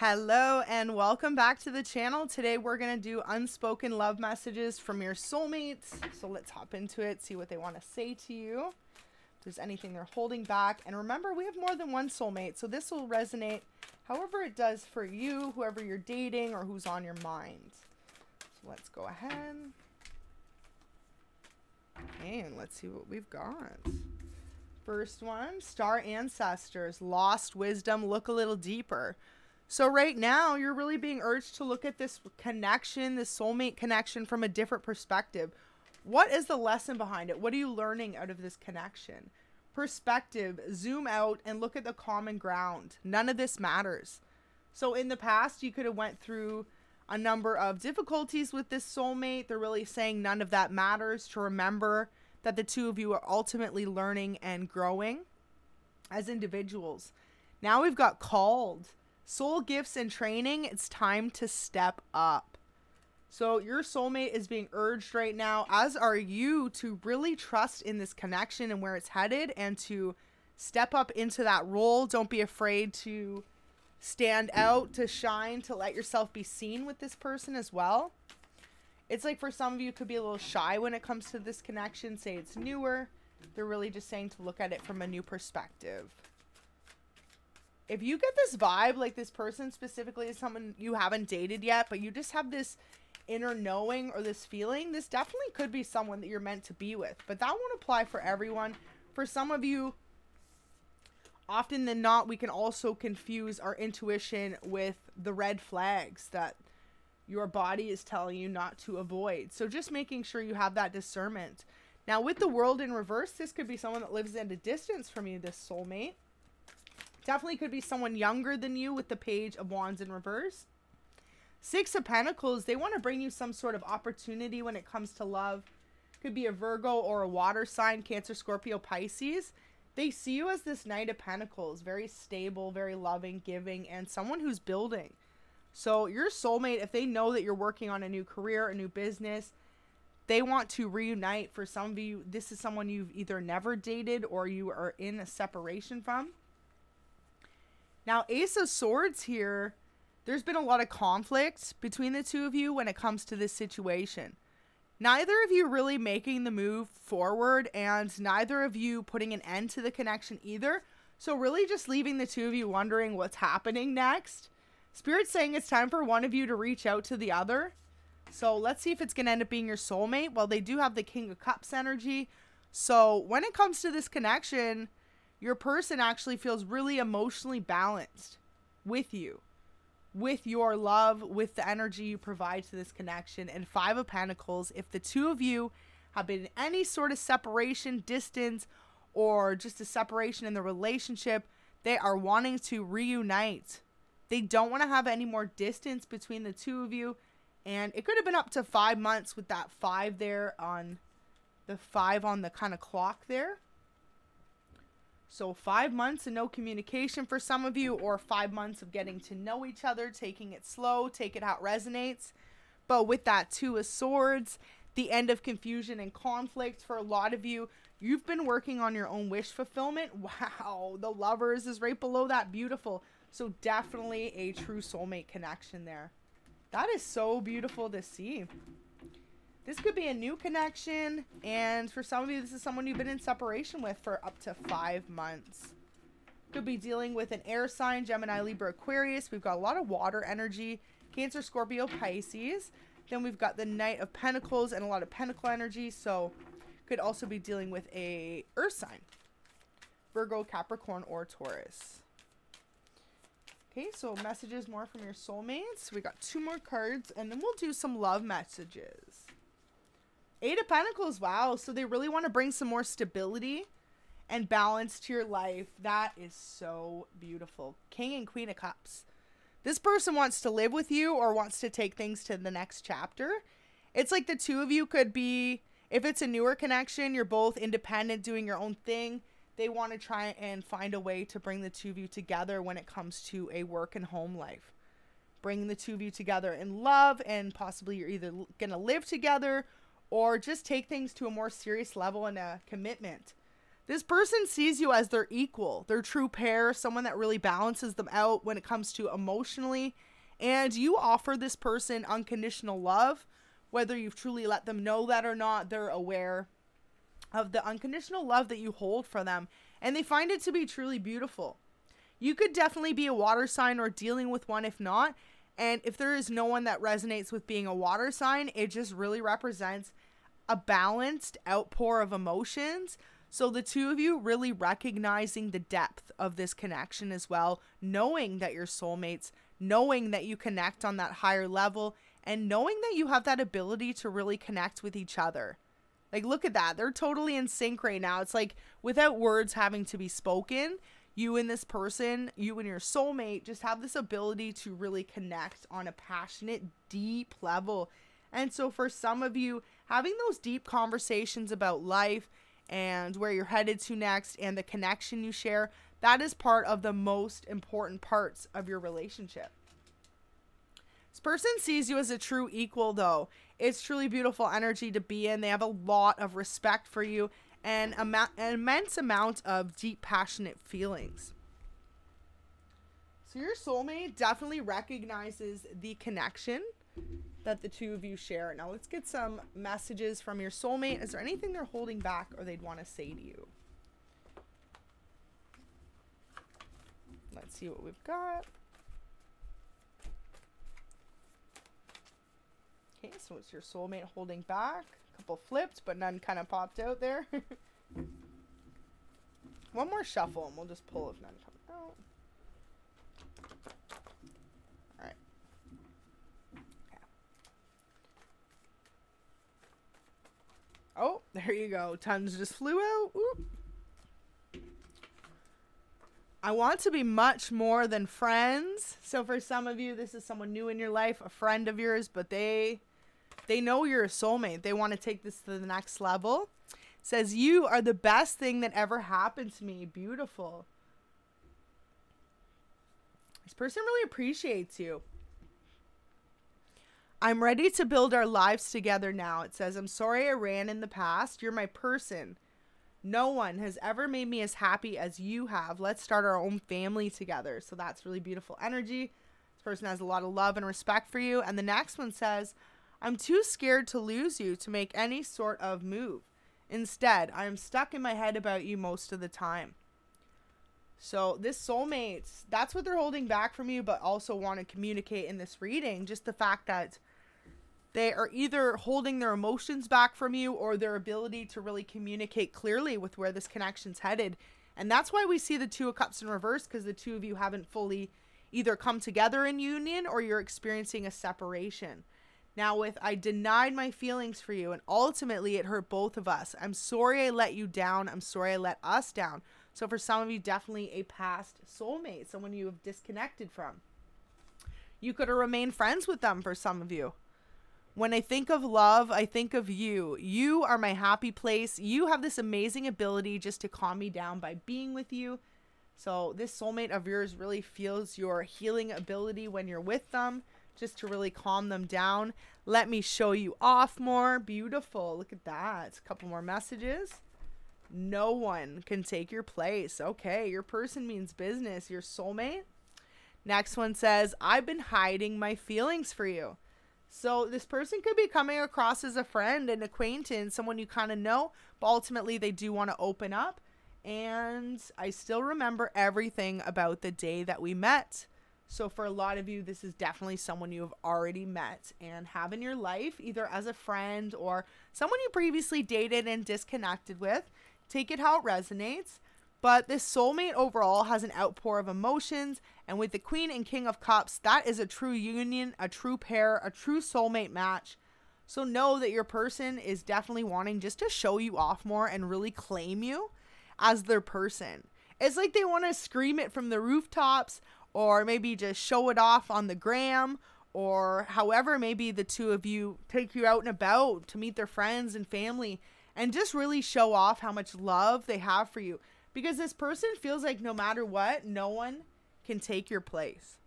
Hello and welcome back to the channel. Today we're going to do unspoken love messages from your soulmates. So let's hop into it, see what they want to say to you. If there's anything they're holding back. And remember, we have more than one soulmate, so this will resonate however it does for you, whoever you're dating, or who's on your mind. So let's go ahead. And let's see what we've got. First one, star ancestors, lost wisdom, look a little deeper. So right now, you're really being urged to look at this connection, this soulmate connection from a different perspective. What is the lesson behind it? What are you learning out of this connection? Perspective, zoom out and look at the common ground. None of this matters. So in the past, you could have went through a number of difficulties with this soulmate. They're really saying none of that matters to remember that the two of you are ultimately learning and growing as individuals. Now we've got called Soul gifts and training, it's time to step up. So, your soulmate is being urged right now, as are you, to really trust in this connection and where it's headed and to step up into that role. Don't be afraid to stand out, to shine, to let yourself be seen with this person as well. It's like for some of you, could be a little shy when it comes to this connection. Say it's newer. They're really just saying to look at it from a new perspective if you get this vibe, like this person specifically is someone you haven't dated yet, but you just have this inner knowing or this feeling, this definitely could be someone that you're meant to be with. But that won't apply for everyone. For some of you, often than not, we can also confuse our intuition with the red flags that your body is telling you not to avoid. So just making sure you have that discernment. Now, with the world in reverse, this could be someone that lives at a distance from you, this soulmate. Definitely could be someone younger than you with the page of wands in reverse. Six of Pentacles, they want to bring you some sort of opportunity when it comes to love. Could be a Virgo or a water sign, Cancer, Scorpio, Pisces. They see you as this Knight of Pentacles, very stable, very loving, giving, and someone who's building. So your soulmate, if they know that you're working on a new career, a new business, they want to reunite. For some of you, this is someone you've either never dated or you are in a separation from. Now, Ace of Swords here, there's been a lot of conflict between the two of you when it comes to this situation. Neither of you really making the move forward, and neither of you putting an end to the connection either. So, really, just leaving the two of you wondering what's happening next. Spirit's saying it's time for one of you to reach out to the other. So, let's see if it's going to end up being your soulmate. Well, they do have the King of Cups energy. So, when it comes to this connection, your person actually feels really emotionally balanced with you, with your love, with the energy you provide to this connection. And Five of Pentacles, if the two of you have been in any sort of separation, distance, or just a separation in the relationship, they are wanting to reunite. They don't want to have any more distance between the two of you. And it could have been up to five months with that five there on the five on the kind of clock there. So, five months and no communication for some of you, or five months of getting to know each other, taking it slow, take it how it resonates. But with that Two of Swords, the end of confusion and conflict for a lot of you, you've been working on your own wish fulfillment. Wow, the lovers is right below that. Beautiful. So, definitely a true soulmate connection there. That is so beautiful to see. This could be a new connection, and for some of you, this is someone you've been in separation with for up to five months. Could be dealing with an air sign, Gemini, Libra, Aquarius. We've got a lot of water energy, Cancer, Scorpio, Pisces. Then we've got the Knight of Pentacles and a lot of Pentacle energy, so could also be dealing with a earth sign, Virgo, Capricorn, or Taurus. Okay, so messages more from your soulmates. We got two more cards, and then we'll do some love messages. Eight of Pentacles, wow. So they really want to bring some more stability and balance to your life. That is so beautiful. King and Queen of Cups. This person wants to live with you or wants to take things to the next chapter. It's like the two of you could be, if it's a newer connection, you're both independent, doing your own thing. They want to try and find a way to bring the two of you together when it comes to a work and home life. Bringing the two of you together in love, and possibly you're either going to live together or just take things to a more serious level and a commitment. This person sees you as their equal, their true pair, someone that really balances them out when it comes to emotionally. And you offer this person unconditional love, whether you've truly let them know that or not, they're aware of the unconditional love that you hold for them, and they find it to be truly beautiful. You could definitely be a water sign or dealing with one if not. And if there is no one that resonates with being a water sign, it just really represents a balanced outpour of emotions. So the two of you really recognizing the depth of this connection as well, knowing that you're soulmates, knowing that you connect on that higher level, and knowing that you have that ability to really connect with each other. Like, look at that. They're totally in sync right now. It's like without words having to be spoken, you and this person, you and your soulmate, just have this ability to really connect on a passionate, deep level. And so, for some of you, having those deep conversations about life and where you're headed to next and the connection you share, that is part of the most important parts of your relationship. This person sees you as a true equal, though. It's truly beautiful energy to be in. They have a lot of respect for you and an immense amount of deep, passionate feelings. So, your soulmate definitely recognizes the connection that the two of you share. Now, let's get some messages from your soulmate. Is there anything they're holding back or they'd want to say to you? Let's see what we've got. Okay, so it's your soulmate holding back. A couple flipped, but none kind of popped out there. One more shuffle and we'll just pull if none come out. Oh, there you go. Tons just flew out. Oop. I want to be much more than friends. So for some of you, this is someone new in your life, a friend of yours, but they they know you're a soulmate. They want to take this to the next level. Says, You are the best thing that ever happened to me. Beautiful. This person really appreciates you. I'm ready to build our lives together now. It says, I'm sorry I ran in the past. You're my person. No one has ever made me as happy as you have. Let's start our own family together. So that's really beautiful energy. This person has a lot of love and respect for you. And the next one says, I'm too scared to lose you to make any sort of move. Instead, I am stuck in my head about you most of the time. So, this soulmates, that's what they're holding back from you, but also want to communicate in this reading. Just the fact that they are either holding their emotions back from you or their ability to really communicate clearly with where this connection's headed. And that's why we see the Two of Cups in reverse because the two of you haven't fully either come together in union or you're experiencing a separation. Now, with I denied my feelings for you, and ultimately it hurt both of us. I'm sorry I let you down. I'm sorry I let us down. So, for some of you, definitely a past soulmate, someone you have disconnected from. You could have remained friends with them for some of you. When I think of love, I think of you. You are my happy place. You have this amazing ability just to calm me down by being with you. So, this soulmate of yours really feels your healing ability when you're with them just to really calm them down. Let me show you off more. Beautiful. Look at that. A couple more messages. No one can take your place. Okay, your person means business. Your soulmate. Next one says, I've been hiding my feelings for you. So this person could be coming across as a friend, an acquaintance, someone you kind of know, but ultimately they do want to open up. And I still remember everything about the day that we met. So, for a lot of you, this is definitely someone you have already met and have in your life, either as a friend or someone you previously dated and disconnected with. Take it how it resonates. But this soulmate overall has an outpour of emotions. And with the Queen and King of Cups, that is a true union, a true pair, a true soulmate match. So, know that your person is definitely wanting just to show you off more and really claim you as their person. It's like they want to scream it from the rooftops or maybe just show it off on the gram or however maybe the two of you take you out and about to meet their friends and family and just really show off how much love they have for you because this person feels like no matter what no one can take your place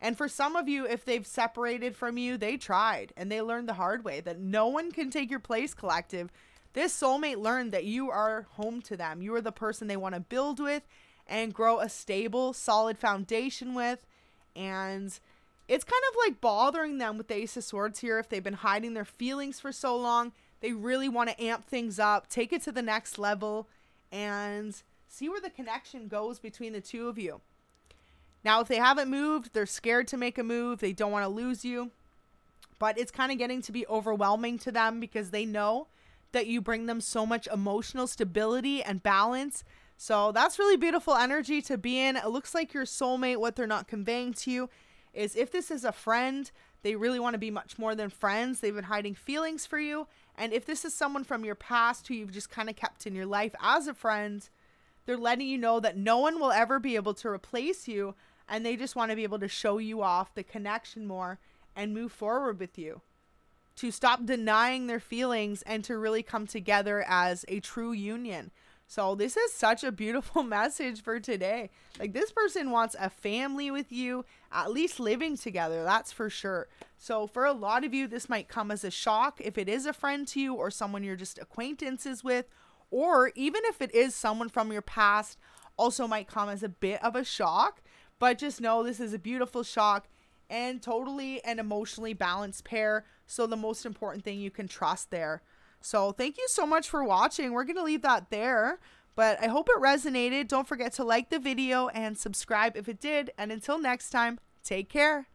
and for some of you if they've separated from you they tried and they learned the hard way that no one can take your place collective this soulmate learned that you are home to them. You are the person they want to build with and grow a stable, solid foundation with. And it's kind of like bothering them with the Ace of Swords here if they've been hiding their feelings for so long. They really want to amp things up, take it to the next level, and see where the connection goes between the two of you. Now, if they haven't moved, they're scared to make a move, they don't want to lose you. But it's kind of getting to be overwhelming to them because they know that you bring them so much emotional stability and balance. So that's really beautiful energy to be in. It looks like your soulmate, what they're not conveying to you is if this is a friend, they really want to be much more than friends. They've been hiding feelings for you. And if this is someone from your past who you've just kind of kept in your life as a friend, they're letting you know that no one will ever be able to replace you. And they just want to be able to show you off the connection more and move forward with you. To stop denying their feelings and to really come together as a true union. So this is such a beautiful message for today. Like this person wants a family with you, at least living together, that's for sure. So for a lot of you this might come as a shock if it is a friend to you or someone you're just acquaintances with or even if it is someone from your past also might come as a bit of a shock, but just know this is a beautiful shock and totally an emotionally balanced pair. So the most important thing you can trust there. So thank you so much for watching. We're going to leave that there. But I hope it resonated. Don't forget to like the video and subscribe if it did. And until next time, take care.